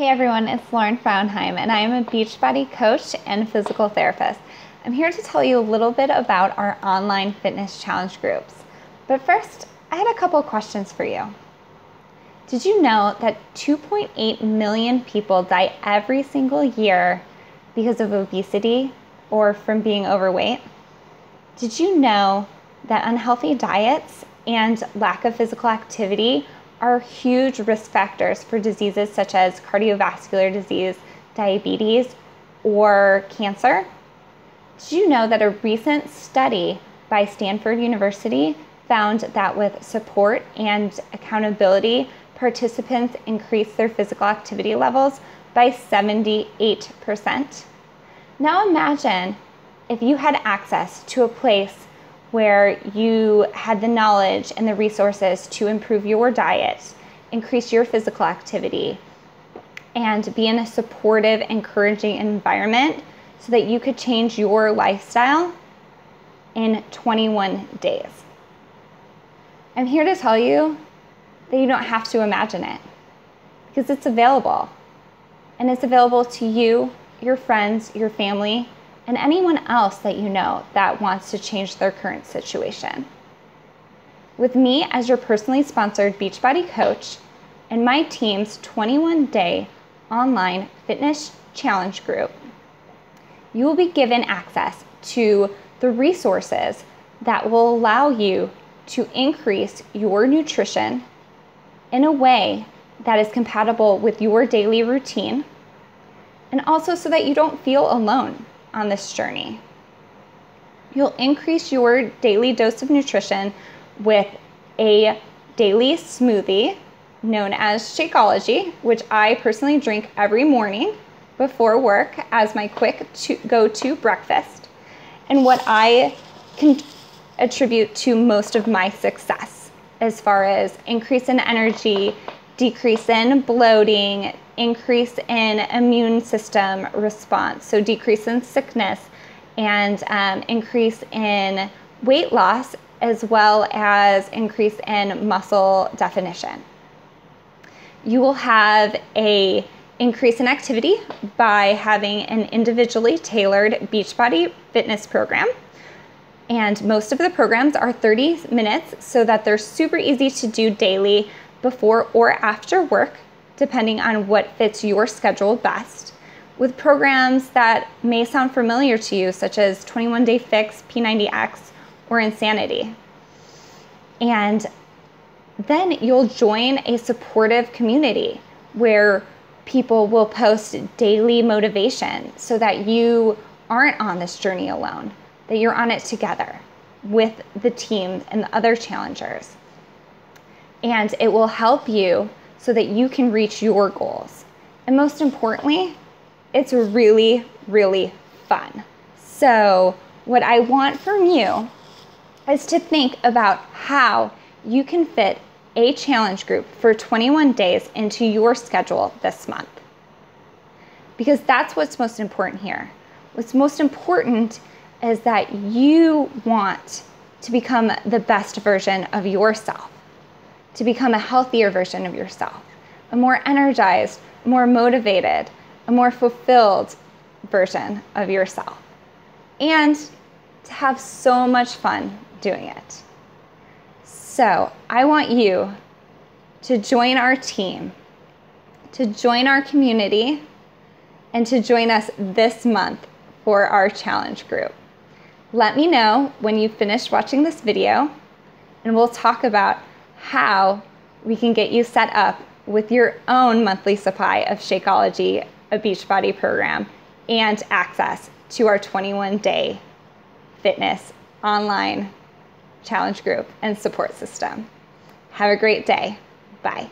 Hey everyone, it's Lauren Frauenheim, and I am a Beachbody coach and physical therapist. I'm here to tell you a little bit about our online fitness challenge groups. But first, I had a couple questions for you. Did you know that 2.8 million people die every single year because of obesity or from being overweight? Did you know that unhealthy diets and lack of physical activity are huge risk factors for diseases such as cardiovascular disease, diabetes, or cancer. Did you know that a recent study by Stanford University found that with support and accountability, participants increased their physical activity levels by 78%? Now imagine if you had access to a place where you had the knowledge and the resources to improve your diet, increase your physical activity, and be in a supportive, encouraging environment so that you could change your lifestyle in 21 days. I'm here to tell you that you don't have to imagine it because it's available. And it's available to you, your friends, your family, and anyone else that you know that wants to change their current situation. With me as your personally sponsored Beachbody coach and my team's 21 day online fitness challenge group, you will be given access to the resources that will allow you to increase your nutrition in a way that is compatible with your daily routine and also so that you don't feel alone on this journey. You'll increase your daily dose of nutrition with a daily smoothie known as Shakeology, which I personally drink every morning before work as my quick to go to breakfast, and what I can attribute to most of my success as far as increase in energy, decrease in bloating, increase in immune system response, so decrease in sickness and um, increase in weight loss, as well as increase in muscle definition. You will have a increase in activity by having an individually tailored Beachbody fitness program. And most of the programs are 30 minutes so that they're super easy to do daily before or after work depending on what fits your schedule best, with programs that may sound familiar to you, such as 21 Day Fix, P90X, or Insanity. And then you'll join a supportive community where people will post daily motivation so that you aren't on this journey alone, that you're on it together with the team and the other challengers. And it will help you so that you can reach your goals. And most importantly, it's really, really fun. So, what I want from you is to think about how you can fit a challenge group for 21 days into your schedule this month. Because that's what's most important here. What's most important is that you want to become the best version of yourself to become a healthier version of yourself, a more energized, more motivated, a more fulfilled version of yourself, and to have so much fun doing it. So, I want you to join our team, to join our community, and to join us this month for our challenge group. Let me know when you finish watching this video, and we'll talk about how we can get you set up with your own monthly supply of Shakeology, a Beachbody program, and access to our 21 day fitness online challenge group and support system. Have a great day. Bye.